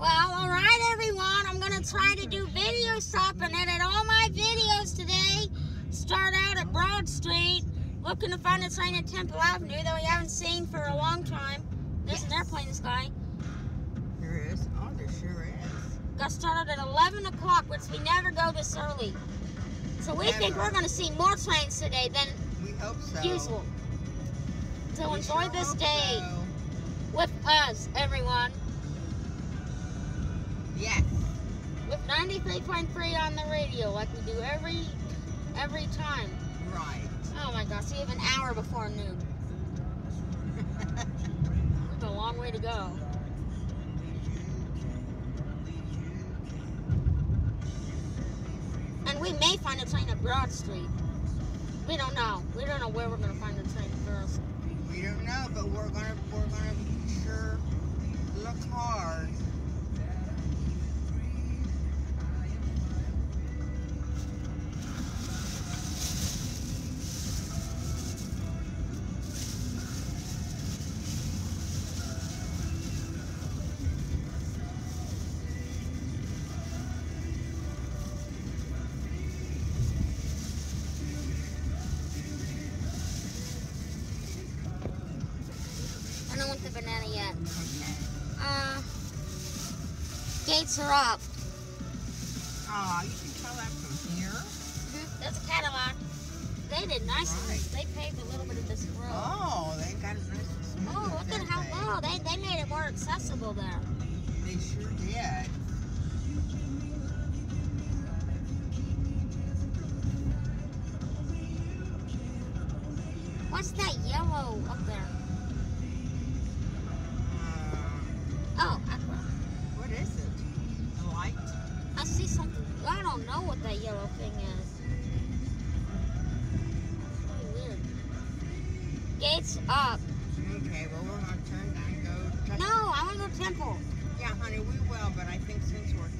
Well, all right, everyone. I'm going to try to do video stop and edit all my videos today. Start out at Broad Street, looking to find a train at Temple Avenue that we haven't seen for a long time. There's an airplane in the sky. There is. Oh, there sure is. Got started at 11 o'clock, which we never go this early. So we think we're going to see more trains today than We hope so. usual. So We enjoy sure this day so. with us, everyone. Yes. With 93.3 on the radio, like we do every every time. Right. Oh my gosh, we have an hour before noon. We have a long way to go. And we may find a train at Broad Street. We don't know. We don't know where we're gonna find the train first. we don't know, but we're gonna we're gonna sure I the banana yet. Uh, gates are up. Oh, you can tell that from here. Mhm, That's a Cadillac. They did nice. this. They paved a little bit of this road. Oh, they got it nice and smooth. Oh, look at how oh they, they made it more accessible there. They sure did. What's that yellow up there? Don't know what that yellow thing is. Really weird. Gates up. Okay, well we're gonna turn and go. No, I want to go temple. Yeah, honey, we will, but I think since we're here,